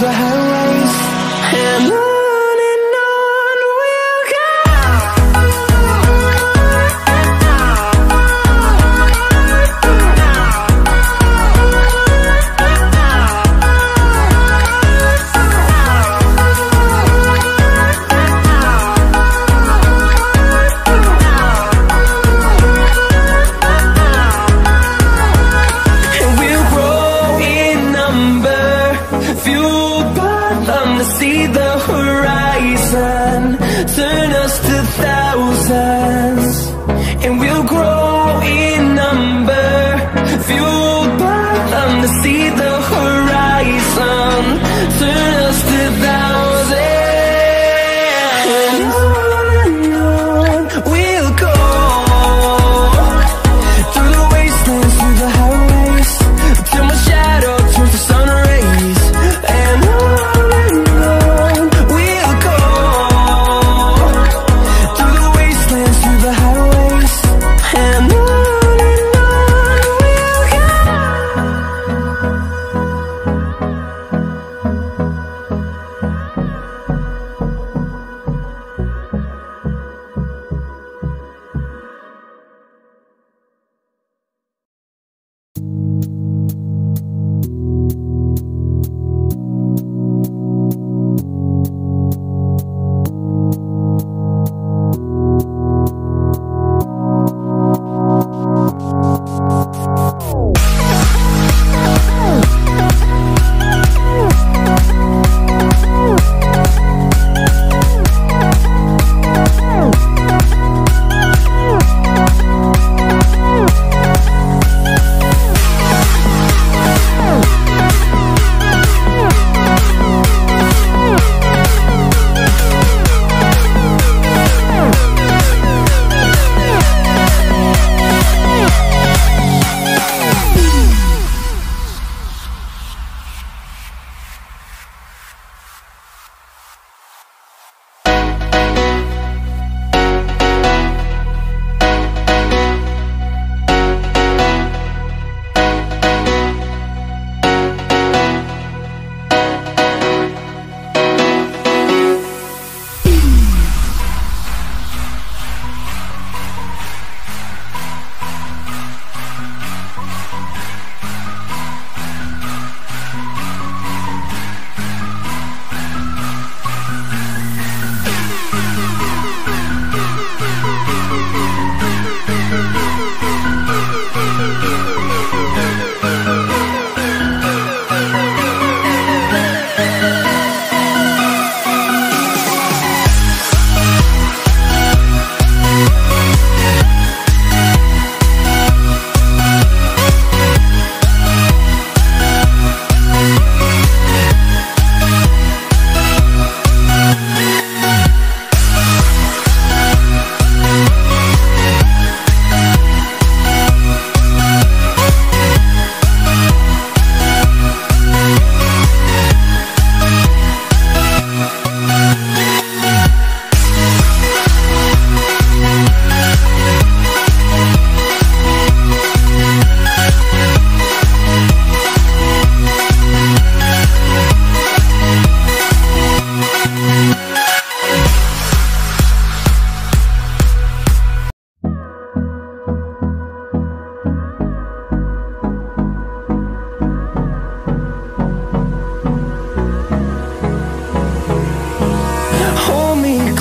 the highways and I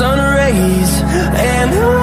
sun rays And on